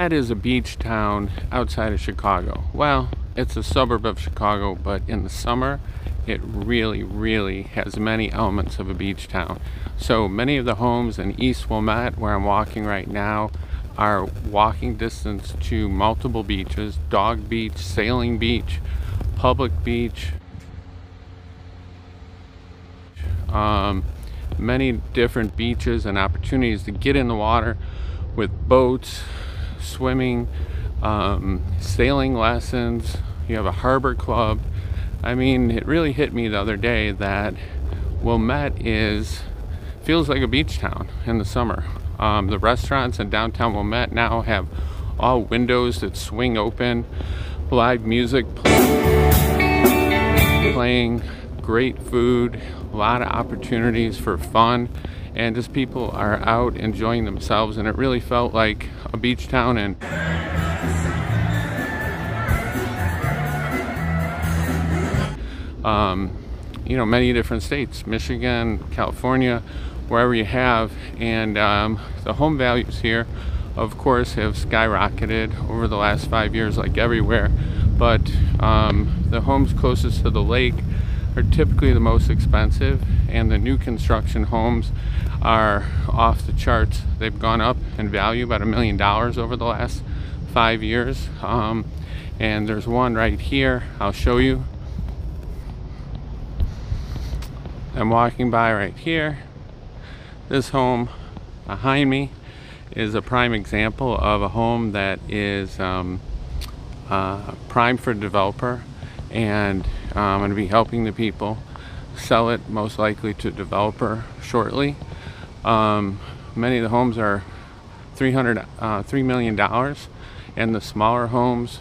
That is a beach town outside of Chicago. Well, it's a suburb of Chicago, but in the summer, it really, really has many elements of a beach town. So many of the homes in East Wilmette, where I'm walking right now, are walking distance to multiple beaches, Dog Beach, Sailing Beach, Public Beach, um, many different beaches and opportunities to get in the water with boats, swimming, um, sailing lessons. You have a harbor club. I mean, it really hit me the other day that Wilmette is feels like a beach town in the summer. Um, the restaurants in downtown Wilmette now have all windows that swing open, live music playing, great food, a lot of opportunities for fun, and just people are out enjoying themselves, and it really felt like a beach town and um, you know many different states michigan california wherever you have and um, the home values here of course have skyrocketed over the last five years like everywhere but um, the homes closest to the lake are typically the most expensive and the new construction homes are off the charts. They've gone up in value about a million dollars over the last five years. Um, and there's one right here I'll show you. I'm walking by right here. This home behind me is a prime example of a home that is um, uh, prime for developer and uh, I'm going to be helping the people sell it most likely to developer shortly. Um, many of the homes are 300 uh, $3 million and the smaller homes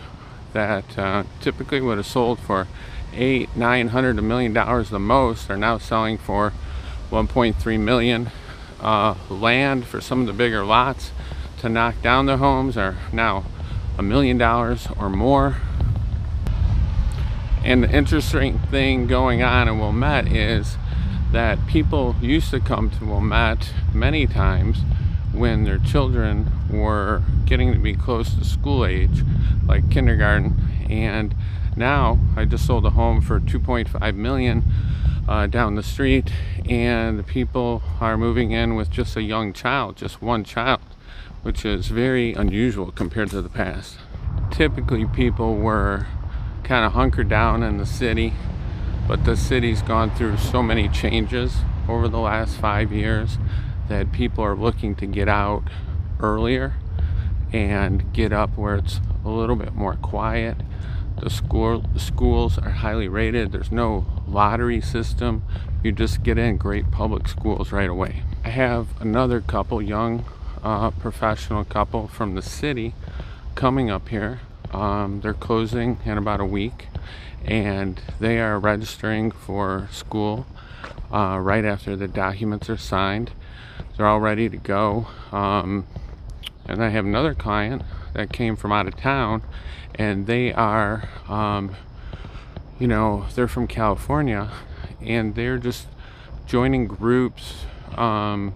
that uh, typically would have sold for eight, nine hundred, a million dollars the most are now selling for 1.3 million uh, land for some of the bigger lots to knock down the homes are now a million dollars or more. And the interesting thing going on in Wilmette is that people used to come to Wilmette many times when their children were getting to be close to school age, like kindergarten. And now I just sold a home for 2.5 million uh, down the street and the people are moving in with just a young child, just one child, which is very unusual compared to the past. Typically people were kind of hunkered down in the city, but the city's gone through so many changes over the last five years that people are looking to get out earlier and get up where it's a little bit more quiet the school schools are highly rated. There's no lottery system. You just get in great public schools right away. I have another couple, young uh, professional couple from the city coming up here. Um, they're closing in about a week and they are registering for school uh, right after the documents are signed. They're all ready to go. Um, and I have another client that came from out of town and they are um, you know they're from California and they're just joining groups um,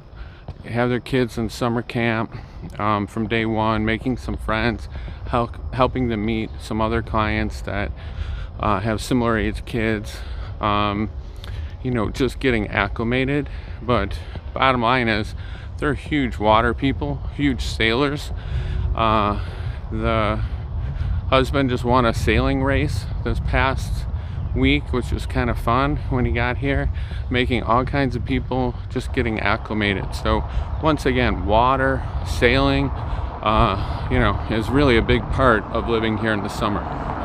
have their kids in summer camp um, from day one making some friends help, helping them meet some other clients that uh, have similar age kids um, you know just getting acclimated. But bottom line is they're huge water people huge sailors. Uh, the husband just won a sailing race this past week, which was kind of fun when he got here, making all kinds of people just getting acclimated. So once again, water, sailing, uh, you know, is really a big part of living here in the summer.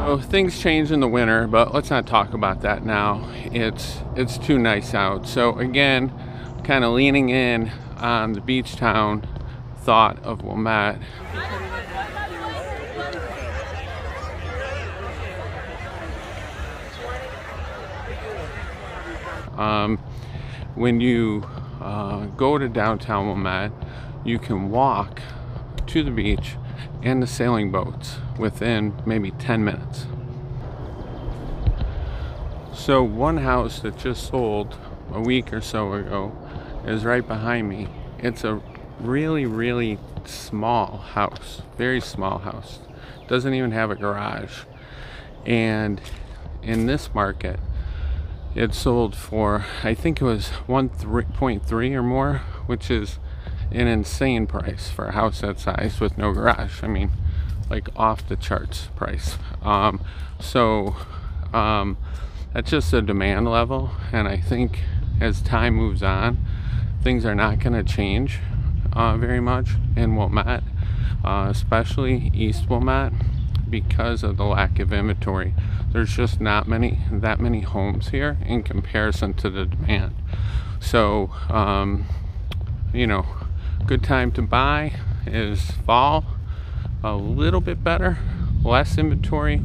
So things change in the winter, but let's not talk about that now. It's it's too nice out. So again, kind of leaning in on the beach town thought of Wilmette. Um, when you uh, go to downtown Wilmette, you can walk to the beach and the sailing boats within maybe 10 minutes. So one house that just sold a week or so ago is right behind me. It's a really, really small house, very small house. Doesn't even have a garage. And in this market, it sold for, I think it was 1.3 or more, which is an insane price for a house that size with no garage. I mean, like off the charts price. Um, so um, that's just a demand level, and I think as time moves on, things are not going to change uh, very much in Wilmette, uh, especially East Wilmette, because of the lack of inventory. There's just not many that many homes here in comparison to the demand. So, um, you know, good time to buy is fall. A little bit better, less inventory,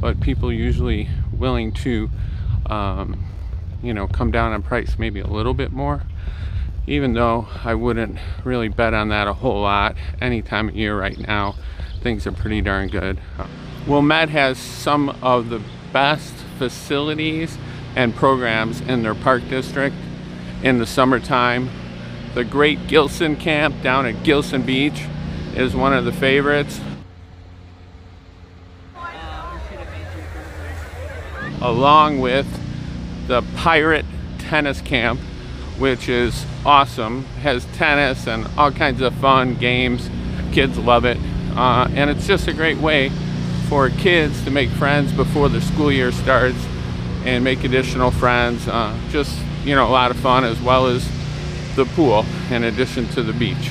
but people usually willing to, um, you know, come down on price maybe a little bit more even though I wouldn't really bet on that a whole lot any time of year right now things are pretty darn good Well, Wilmette has some of the best facilities and programs in their park district in the summertime the great Gilson camp down at Gilson Beach is one of the favorites along with the pirate tennis camp which is awesome. Has tennis and all kinds of fun games. Kids love it. Uh, and it's just a great way for kids to make friends before the school year starts and make additional friends. Uh, just, you know, a lot of fun as well as the pool in addition to the beach.